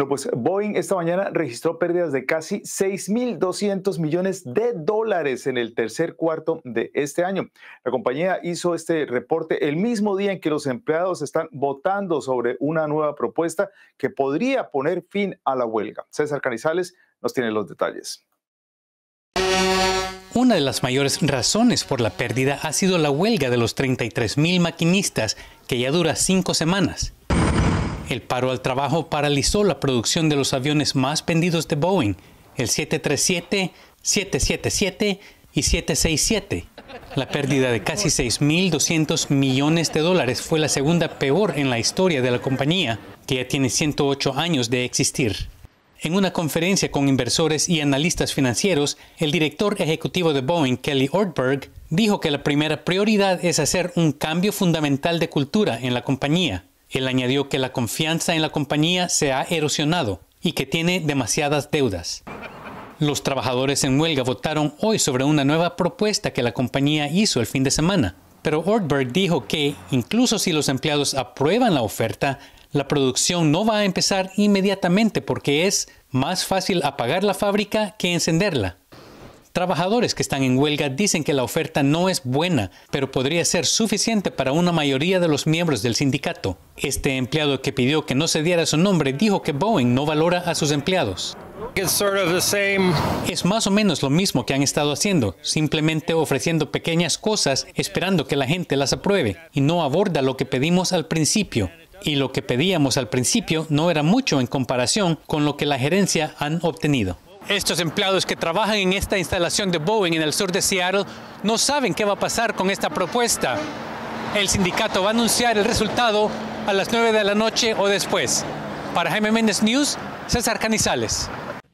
Bueno, pues Boeing esta mañana registró pérdidas de casi 6.200 millones de dólares en el tercer cuarto de este año. La compañía hizo este reporte el mismo día en que los empleados están votando sobre una nueva propuesta que podría poner fin a la huelga. César Canizales nos tiene los detalles. Una de las mayores razones por la pérdida ha sido la huelga de los 33.000 maquinistas que ya dura cinco semanas. El paro al trabajo paralizó la producción de los aviones más vendidos de Boeing, el 737, 777 y 767. La pérdida de casi 6.200 millones de dólares fue la segunda peor en la historia de la compañía, que ya tiene 108 años de existir. En una conferencia con inversores y analistas financieros, el director ejecutivo de Boeing, Kelly Ortberg, dijo que la primera prioridad es hacer un cambio fundamental de cultura en la compañía él añadió que la confianza en la compañía se ha erosionado y que tiene demasiadas deudas. Los trabajadores en huelga votaron hoy sobre una nueva propuesta que la compañía hizo el fin de semana, pero Ortberg dijo que, incluso si los empleados aprueban la oferta, la producción no va a empezar inmediatamente porque es más fácil apagar la fábrica que encenderla. Trabajadores que están en huelga dicen que la oferta no es buena, pero podría ser suficiente para una mayoría de los miembros del sindicato. Este empleado que pidió que no se diera su nombre dijo que Boeing no valora a sus empleados. Es más o menos lo mismo que han estado haciendo, simplemente ofreciendo pequeñas cosas esperando que la gente las apruebe y no aborda lo que pedimos al principio. Y lo que pedíamos al principio no era mucho en comparación con lo que la gerencia han obtenido. Estos empleados que trabajan en esta instalación de Boeing en el sur de Seattle no saben qué va a pasar con esta propuesta. El sindicato va a anunciar el resultado a las 9 de la noche o después. Para Jaime Méndez News, César Canizales.